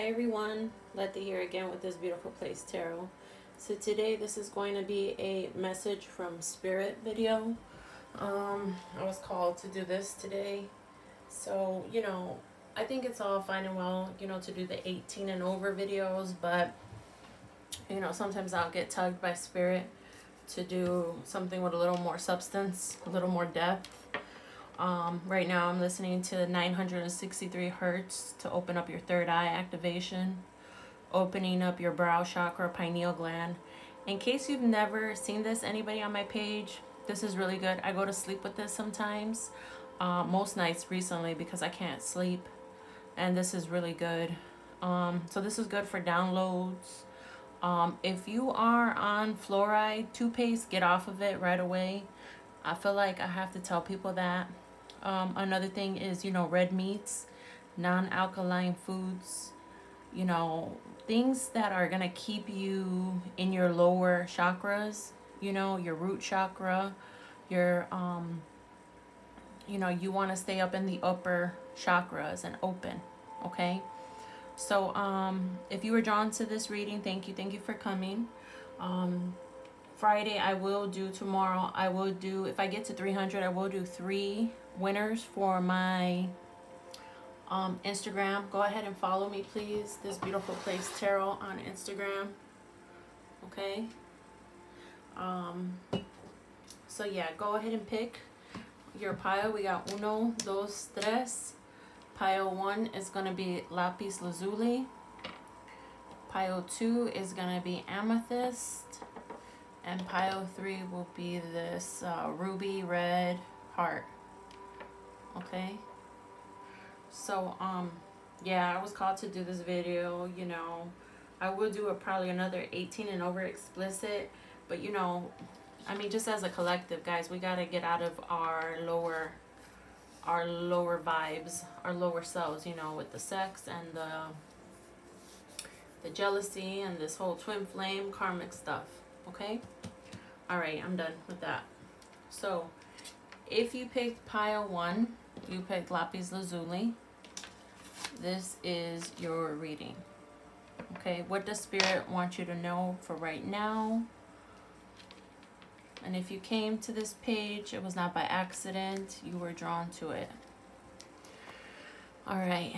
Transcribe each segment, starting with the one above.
Hi everyone, Letha here again with this beautiful place tarot. So today this is going to be a message from spirit video. Um, I was called to do this today. So, you know, I think it's all fine and well, you know, to do the 18 and over videos, but you know, sometimes I'll get tugged by spirit to do something with a little more substance, a little more depth. Um, right now I'm listening to 963 hertz to open up your third eye activation, opening up your brow chakra, pineal gland. In case you've never seen this, anybody on my page, this is really good. I go to sleep with this sometimes, uh, most nights recently because I can't sleep. And this is really good. Um, so this is good for downloads. Um, if you are on fluoride toothpaste, get off of it right away. I feel like I have to tell people that um, another thing is, you know, red meats, non-alkaline foods, you know, things that are going to keep you in your lower chakras, you know, your root chakra, your, um, you know, you want to stay up in the upper chakras and open, okay? So, um, if you were drawn to this reading, thank you. Thank you for coming. Um, Friday, I will do tomorrow. I will do, if I get to 300, I will do three winners for my um, Instagram. Go ahead and follow me, please. This beautiful place tarot on Instagram. Okay. Um, so yeah, go ahead and pick your pile. We got uno, dos, tres. Pile one is going to be lapis lazuli. Pile two is going to be amethyst. And pile three will be this uh, ruby red heart okay? So um yeah i was called to do this video you know. I will do a probably another 18 and over explicit but you know i mean just as a collective guys we got to get out of our lower our lower vibes our lower selves you know with the sex and the the jealousy and this whole twin flame karmic stuff okay? All right i'm done with that. So if you picked pile one you picked Lapis Lazuli. This is your reading. Okay, what does Spirit want you to know for right now? And if you came to this page, it was not by accident. You were drawn to it. All right.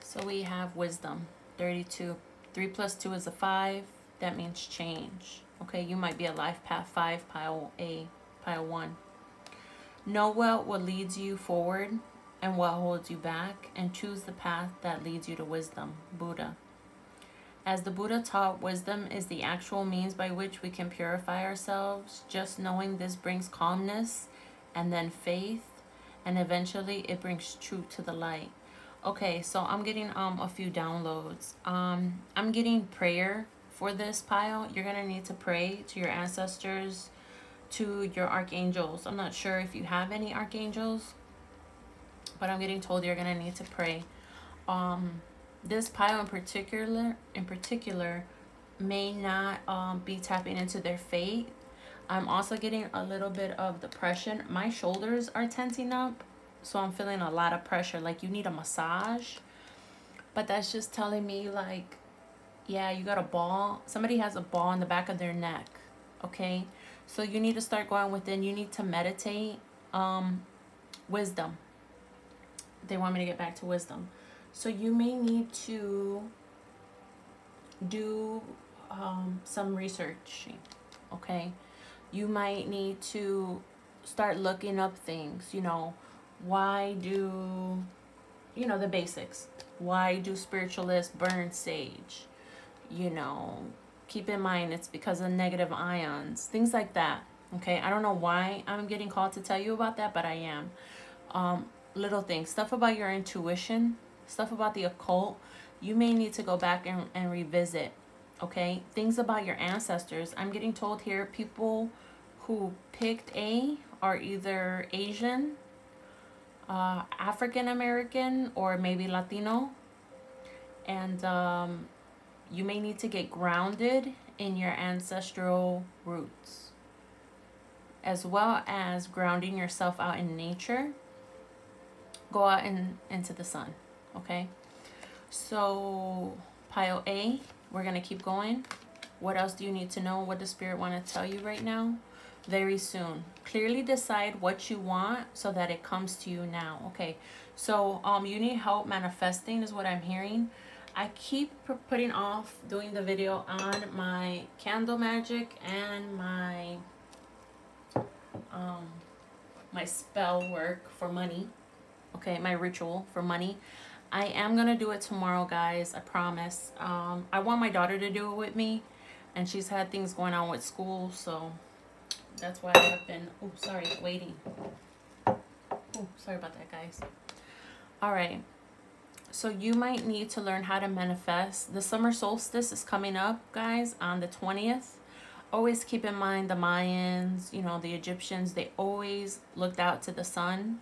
So we have wisdom. 32. 3 plus 2 is a 5. That means change. Okay, you might be a life path 5, pile A, pile 1. Know well what leads you forward and what holds you back, and choose the path that leads you to wisdom. Buddha. As the Buddha taught, wisdom is the actual means by which we can purify ourselves. Just knowing this brings calmness and then faith, and eventually it brings truth to the light. Okay, so I'm getting um a few downloads. Um, I'm getting prayer for this pile. You're gonna need to pray to your ancestors, to your archangels. I'm not sure if you have any archangels, but I'm getting told you're gonna need to pray. Um, this pile in particular, in particular, may not um, be tapping into their fate. I'm also getting a little bit of depression. My shoulders are tensing up, so I'm feeling a lot of pressure. Like you need a massage, but that's just telling me like, yeah, you got a ball. Somebody has a ball in the back of their neck, okay? So you need to start going within. You need to meditate. Um, wisdom. They want me to get back to wisdom. So you may need to do um, some researching, okay? You might need to start looking up things, you know, why do, you know, the basics. Why do spiritualists burn sage? You know, keep in mind it's because of negative ions, things like that. Okay, I don't know why I'm getting called to tell you about that, but I am. Um, little things, stuff about your intuition, stuff about the occult, you may need to go back and, and revisit. Okay, things about your ancestors. I'm getting told here people who picked A are either Asian, uh, African American, or maybe Latino. And um, you may need to get grounded in your ancestral roots, as well as grounding yourself out in nature. Go out in, into the sun, okay? So, pile A, we're going to keep going. What else do you need to know? What does Spirit want to tell you right now? Very soon. Clearly decide what you want so that it comes to you now. Okay, so um, you need help manifesting is what I'm hearing. I keep putting off doing the video on my candle magic and my um, my spell work for money. Okay, my ritual for money. I am going to do it tomorrow, guys. I promise. Um, I want my daughter to do it with me. And she's had things going on with school, so that's why I've been, oh, sorry, waiting. Oh, sorry about that, guys. All right. So you might need to learn how to manifest. The summer solstice is coming up, guys, on the 20th. Always keep in mind the Mayans, you know, the Egyptians, they always looked out to the sun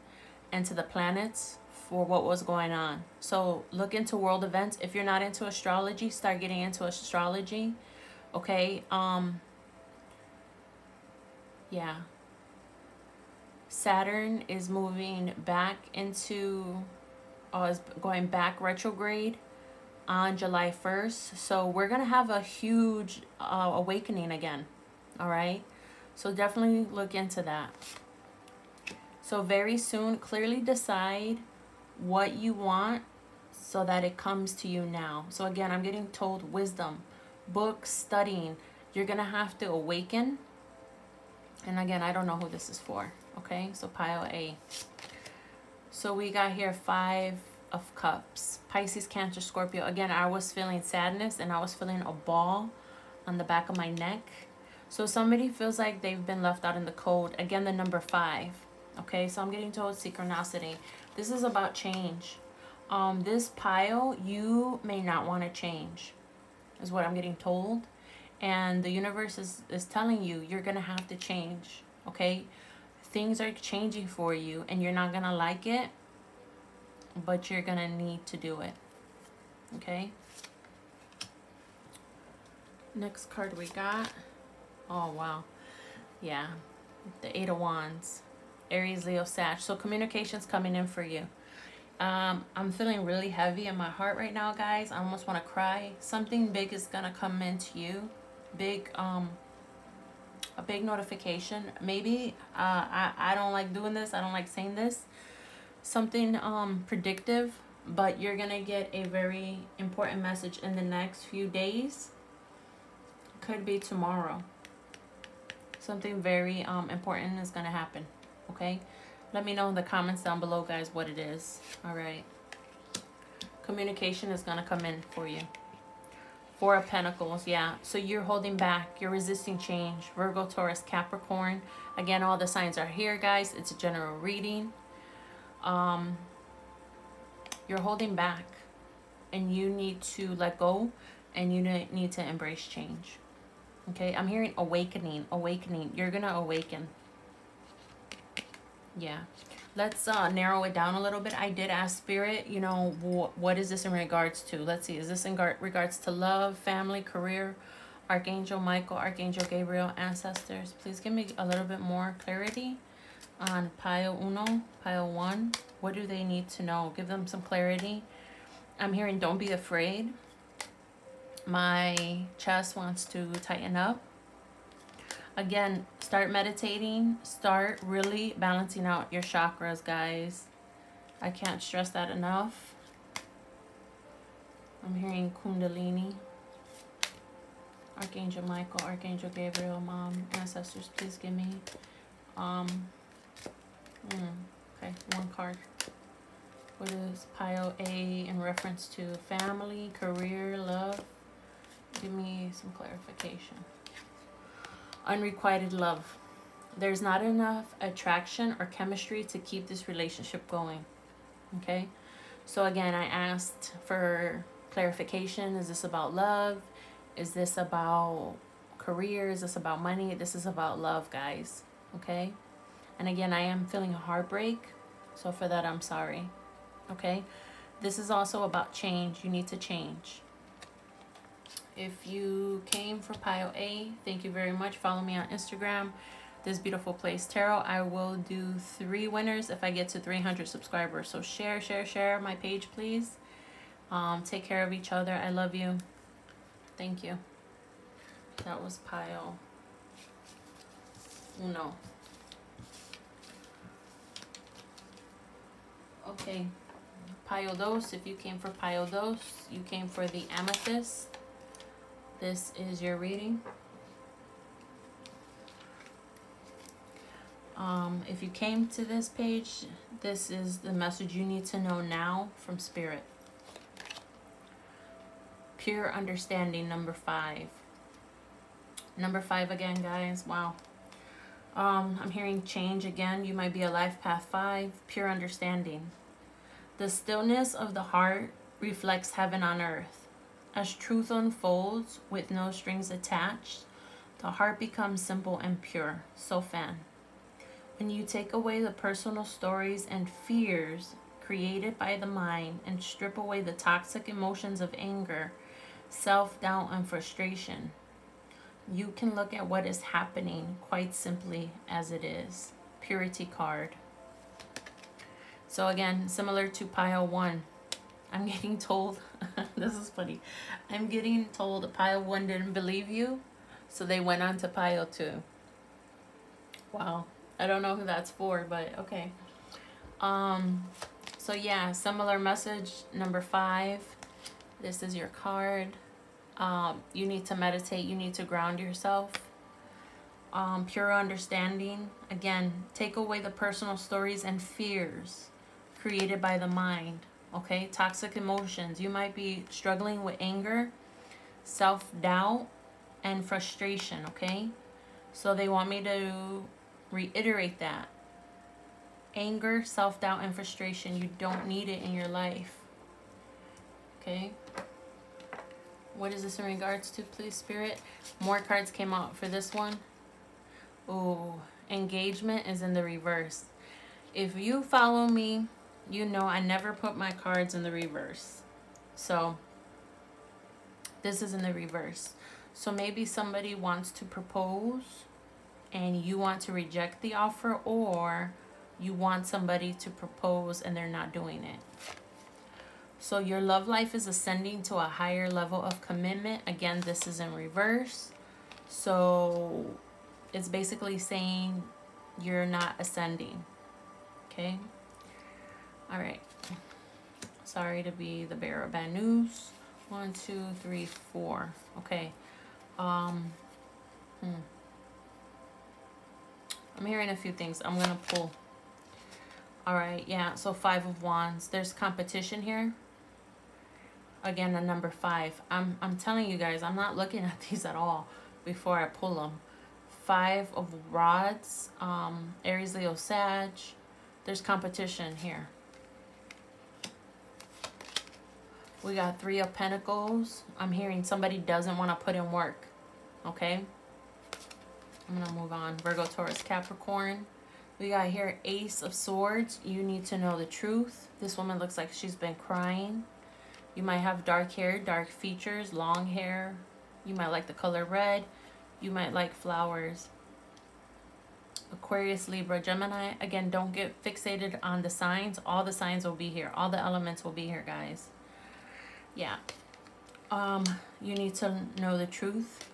and to the planets for what was going on. So look into world events. If you're not into astrology, start getting into astrology. Okay. Um. Yeah. Saturn is moving back into, uh, is going back retrograde on July 1st. So we're going to have a huge uh, awakening again. All right. So definitely look into that. So very soon, clearly decide what you want so that it comes to you now. So again, I'm getting told wisdom, books, studying. You're going to have to awaken. And again, I don't know who this is for. Okay, so pile A. So we got here five of cups. Pisces, Cancer, Scorpio. Again, I was feeling sadness and I was feeling a ball on the back of my neck. So somebody feels like they've been left out in the cold. Again, the number five. Okay, so I'm getting told synchronicity. This is about change. Um, this pile, you may not want to change, is what I'm getting told. And the universe is, is telling you, you're going to have to change, okay? Things are changing for you, and you're not going to like it, but you're going to need to do it, okay? Next card we got. Oh, wow. Yeah, the Eight of Wands. Aries, Leo, Sag. So communication's coming in for you. Um, I'm feeling really heavy in my heart right now, guys. I almost want to cry. Something big is going to come into you. Big, um, a big notification. Maybe, uh, I, I don't like doing this. I don't like saying this. Something, um, predictive. But you're to get a very important message in the next few days. Could be tomorrow. Something very, um, important is to happen okay? Let me know in the comments down below, guys, what it is. All right. Communication is to come in for you. Four of Pentacles, yeah. So you're holding back. You're resisting change. Virgo, Taurus, Capricorn. Again, all the signs are here, guys. It's a general reading. Um, you're holding back. And you need to let go. And you need to embrace change. Okay, I'm hearing awakening, awakening. You're going to awaken. Yeah. Let's uh, narrow it down a little bit. I did ask Spirit, you know, wh what is this in regards to? Let's see. Is this in regards to love, family, career, Archangel Michael, Archangel Gabriel, ancestors? Please give me a little bit more clarity on pile uno, pile one. What do they need to know? Give them some clarity. I'm hearing don't be afraid. My chest wants to tighten up. Again, start meditating. Start really balancing out your chakras, guys. I can't stress that enough. I'm hearing Kundalini. Archangel Michael, Archangel Gabriel, Mom, Ancestors, please give me. Um, mm, okay, one card. What is pile A in reference to family, career, love? Give me some clarification unrequited love. There's not enough attraction or chemistry to keep this relationship going. Okay? So again, I asked for clarification. Is this about love? Is this about career? Is this about money? This is about love, guys. Okay? And again, I am feeling a heartbreak. So for that, I'm sorry. Okay? This is also about change. You need to change. If you came for Pile A, thank you very much. Follow me on Instagram, This Beautiful Place Tarot. I will do three winners if I get to 300 subscribers. So share, share, share my page, please. Um, take care of each other. I love you. Thank you. That was pile uno. Okay. Pile dos, if you came for pile dos, you came for the amethyst. This is your reading. Um, if you came to this page, this is the message you need to know now from Spirit. Pure understanding, number five. Number five again, guys. Wow. Um, I'm hearing change again. You might be a life path five. Pure understanding. The stillness of the heart reflects heaven on earth. As truth unfolds with no strings attached, the heart becomes simple and pure. So fan. When you take away the personal stories and fears created by the mind and strip away the toxic emotions of anger, self doubt, and frustration, you can look at what is happening quite simply as it is. Purity card. So, again, similar to pile one, I'm getting told, this is funny, I'm getting told a pile one didn't believe you, so they went on to pile two. Wow. I don't know who that's for, but okay. Um, so yeah, similar message number five. This is your card. Um, you need to meditate. You need to ground yourself. Um, pure understanding. Again, take away the personal stories and fears created by the mind. Okay, toxic emotions. You might be struggling with anger, self-doubt, and frustration. Okay, so they want me to reiterate that. Anger, self doubt, and frustration, you don't need it in your life. Okay? What is this in regards to, please, Spirit? More cards came out for this one. Oh, engagement is in the reverse. If you follow me, you know I never put my cards in the reverse. So, this is in the reverse. So maybe somebody wants to propose and you want to reject the offer or you want somebody to propose and they're not doing it. So your love life is ascending to a higher level of commitment. Again, this is in reverse. So it's basically saying you're not ascending. Okay? All right. Sorry to be the bearer of bad news. One, two, three, four. Okay. Um, hmm. I'm hearing a few things. I'm going to pull. All right, yeah, so five of wands. There's competition here. Again, the number five. I'm, I'm telling you guys, I'm not looking at these at all before I pull them. Five of rods, um, Aries, Leo, Sag. There's competition here. We got three of pentacles. I'm hearing somebody doesn't want to put in work. Okay? I'm going to move on. Virgo, Taurus, Capricorn. We got here Ace of Swords. You need to know the truth. This woman looks like she's been crying. You might have dark hair, dark features, long hair. You might like the color red. You might like flowers. Aquarius, Libra, Gemini. Again, don't get fixated on the signs. All the signs will be here. All the elements will be here, guys. Yeah. Um, you need to know the truth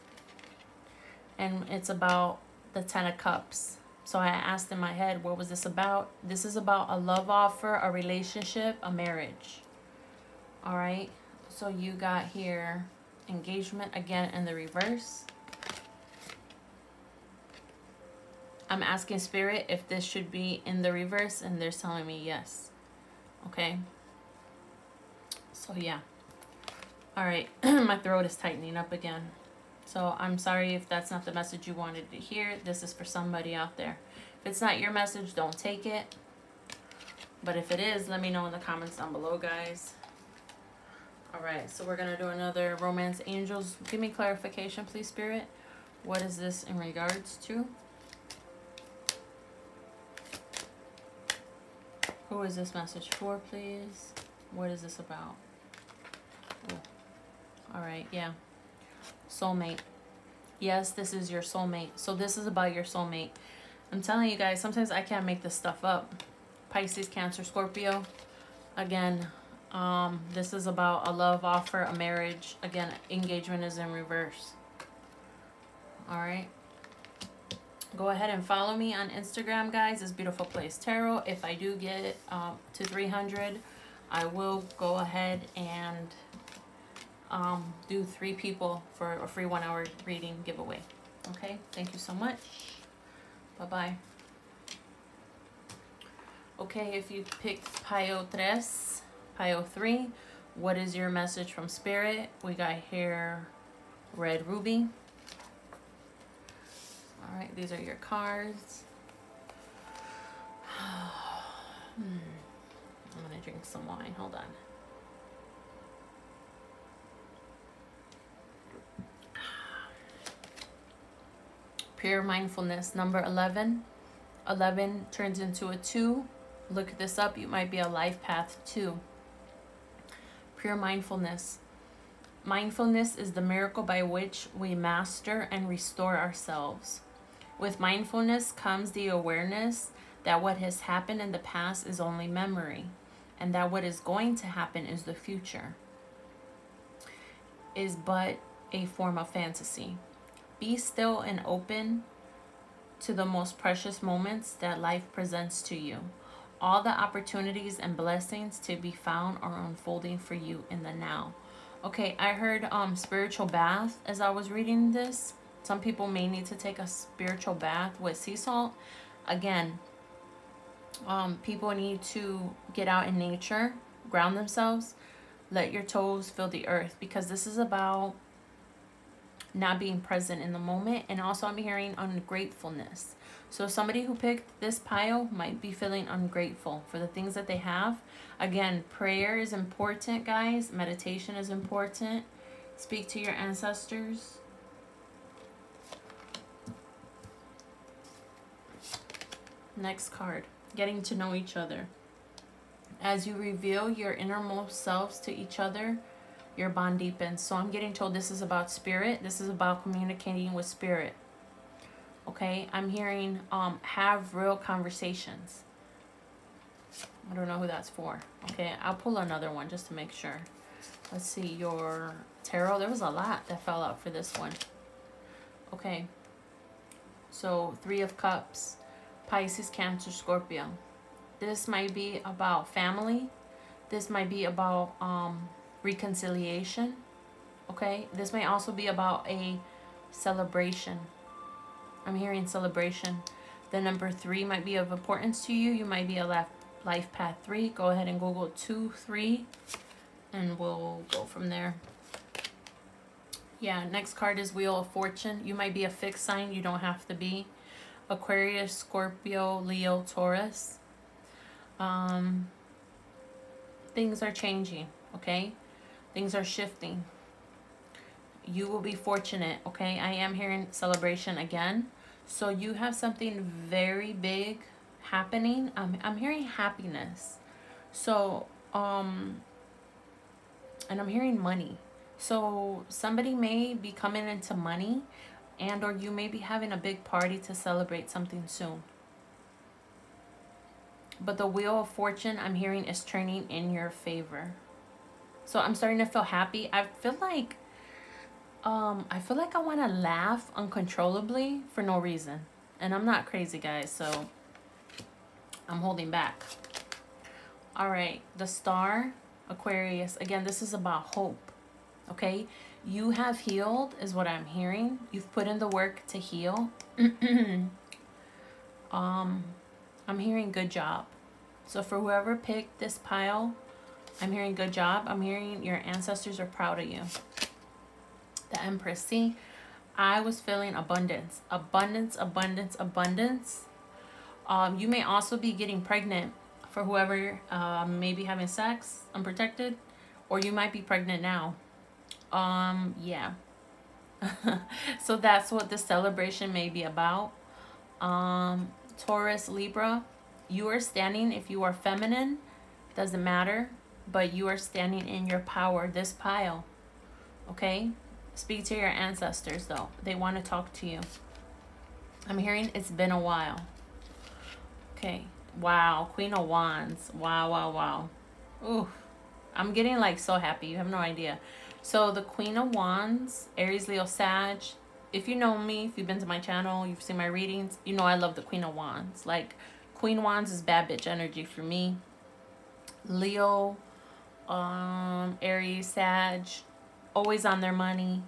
and it's about the Ten of Cups. So I asked in my head, what was this about? This is about a love offer, a relationship, a marriage. All right. So you got here engagement again in the reverse. I'm asking spirit if this should be in the reverse and they're telling me yes. Okay. So yeah. All right. My throat is tightening up again. So I'm sorry if that's not the message you wanted to hear. This is for somebody out there. If it's not your message, don't take it. But if it is, let me know in the comments down below, guys. All right, so we're going to do another Romance Angels. Give me clarification, please, Spirit. What is this in regards to? Who is this message for, please? What is this about? Ooh. All right, yeah. Soulmate. Yes, this is your soulmate. So this is about your soulmate. I'm telling you guys, sometimes I can't make this stuff up. Pisces, Cancer, Scorpio. Again, Um, this is about a love offer, a marriage. Again, engagement is in reverse. All right. Go ahead and follow me on Instagram, guys. It's Beautiful Place Tarot. If I do get um, to 300, I will go ahead and um, do three people for a free one hour reading giveaway. Okay, thank you so much. Bye-bye. Okay, if you picked Pio Tres, Pio 3, what is your message from Spirit? We got here Red Ruby. All right, these are your cards. hmm. I'm gonna drink some wine. Hold on. Pure mindfulness, number 11. 11 turns into a 2. Look this up. You might be a life path 2. Pure mindfulness. Mindfulness is the miracle by which we master and restore ourselves. With mindfulness comes the awareness that what has happened in the past is only memory and that what is going to happen is the future is but a form of fantasy. Be still and open to the most precious moments that life presents to you. All the opportunities and blessings to be found are unfolding for you in the now. Okay, I heard um spiritual bath as I was reading this. Some people may need to take a spiritual bath with sea salt. Again, um, people need to get out in nature, ground themselves, let your toes feel the earth because this is about not being present in the moment. And also, I'm hearing ungratefulness. So, somebody who picked this pile might be feeling ungrateful for the things that they have. Again, prayer is important, guys. Meditation is important. Speak to your ancestors. Next card getting to know each other. As you reveal your innermost selves to each other, your bond deepens. So I'm getting told this is about spirit. This is about communicating with spirit. Okay, I'm hearing um have real conversations. I don't know who that's for. Okay, I'll pull another one just to make sure. Let's see, your tarot. There was a lot that fell out for this one. Okay. So, Three of Cups. Pisces, Cancer, Scorpio. This might be about family. This might be about um, reconciliation. Okay. This may also be about a celebration. I'm hearing celebration. The number three might be of importance to you. You might be a life, path three. Go ahead and Google two, three, and we'll go from there. Yeah, next card is Wheel of Fortune. You might be a fixed sign. You don't have to be. Aquarius, Scorpio, Leo, Taurus. Um, things are changing, okay? Things are shifting. You will be fortunate, okay? I am hearing celebration again. So you have something very big happening. I'm, I'm hearing happiness. So, um, and I'm hearing money. So somebody may be coming into money and or you may be having a big party to celebrate something soon. But the wheel of fortune I'm hearing is turning in your favor. So I'm starting to feel happy. I feel like um I feel like I want to laugh uncontrollably for no reason. And I'm not crazy, guys, so I'm holding back. All right, the star, Aquarius. Again, this is about hope. Okay? You have healed, is what I'm hearing. You've put in the work to heal. um, I'm hearing good job. So for whoever picked this pile, I'm hearing good job. I'm hearing your ancestors are proud of you. The Empress. See, I was feeling abundance. Abundance, abundance, abundance. Um, you may also be getting pregnant for whoever uh, may be having sex unprotected. Or you might be pregnant now. Um, yeah. so that's what the celebration may be about. Um, Taurus, Libra, you are standing, if you are feminine, doesn't matter, but you are standing in your power, this pile. Okay? Speak to your ancestors, though. They want to talk to you. I'm hearing it's been a while. Okay. Wow. Queen of Wands. Wow, wow, wow. Ooh. I'm getting like so happy. You have no idea. So the Queen of Wands, Aries, Leo, Sag. If you know me, if you've been to my channel, you've seen my readings, you know I love the Queen of Wands. Like Queen Wands is bad bitch energy for me. Leo, um, Aries, Sag, always on their money,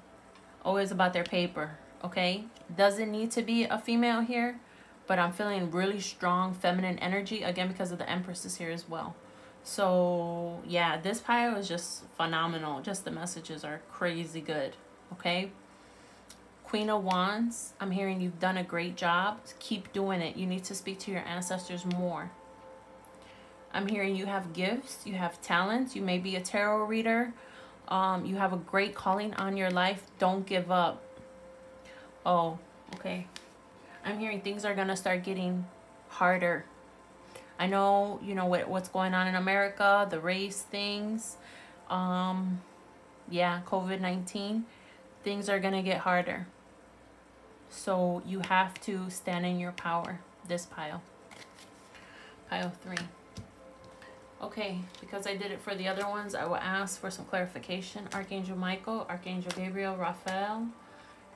always about their paper, okay? Doesn't need to be a female here, but I'm feeling really strong feminine energy, again, because of the Empress is here as well. So, yeah, this pile is just phenomenal. Just the messages are crazy good, okay? Queen of Wands, I'm hearing you've done a great job. Keep doing it. You need to speak to your ancestors more. I'm hearing you have gifts, you have talents, you may be a tarot reader, um, you have a great calling on your life. Don't give up. Oh, okay. I'm hearing things are going to start getting harder. I know, you know, what, what's going on in America, the race things. Um, yeah, COVID-19. Things are going to get harder. So you have to stand in your power. This pile. Pile three. Okay, because I did it for the other ones, I will ask for some clarification. Archangel Michael, Archangel Gabriel, Raphael,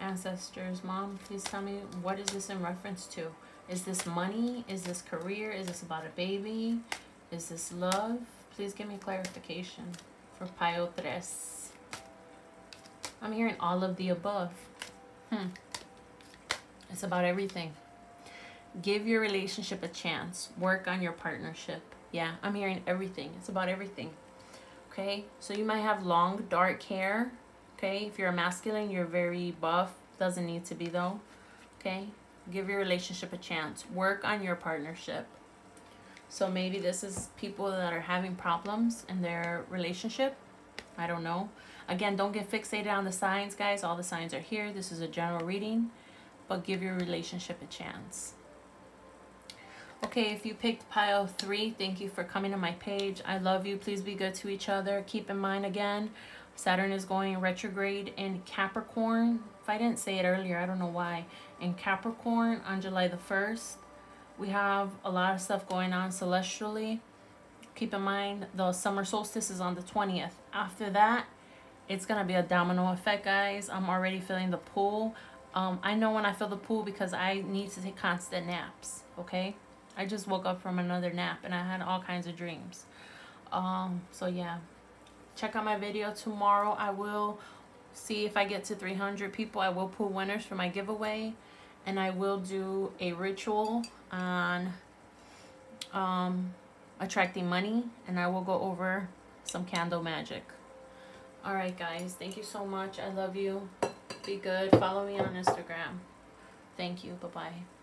ancestors, mom, please tell me what is this in reference to? Is this money? Is this career? Is this about a baby? Is this love? Please give me clarification for Pio Tres. I'm hearing all of the above. Hmm. It's about everything. Give your relationship a chance. Work on your partnership. Yeah, I'm hearing everything. It's about everything. Okay, so you might have long, dark hair. Okay, if you're a masculine, you're very buff. Doesn't need to be though. Okay, give your relationship a chance. Work on your partnership. So maybe this is people that are having problems in their relationship. I don't know. Again, don't get fixated on the signs, guys. All the signs are here. This is a general reading. But give your relationship a chance. Okay, if you picked pile three, thank you for coming to my page. I love you. Please be good to each other. Keep in mind again, Saturn is going retrograde in Capricorn. If I didn't say it earlier, I don't know why. In Capricorn on July the 1st, we have a lot of stuff going on celestially. Keep in mind, the summer solstice is on the 20th. After that, it's going to be a domino effect, guys. I'm already feeling the pull. Um, I know when I feel the pull because I need to take constant naps, okay? I just woke up from another nap and I had all kinds of dreams. Um, so yeah, check out my video tomorrow. I will see if I get to 300 people. I will pull winners for my giveaway and I will do a ritual on um, attracting money and I will go over some candle magic. All right, guys. Thank you so much. I love you. Be good. Follow me on Instagram. Thank you. Bye-bye.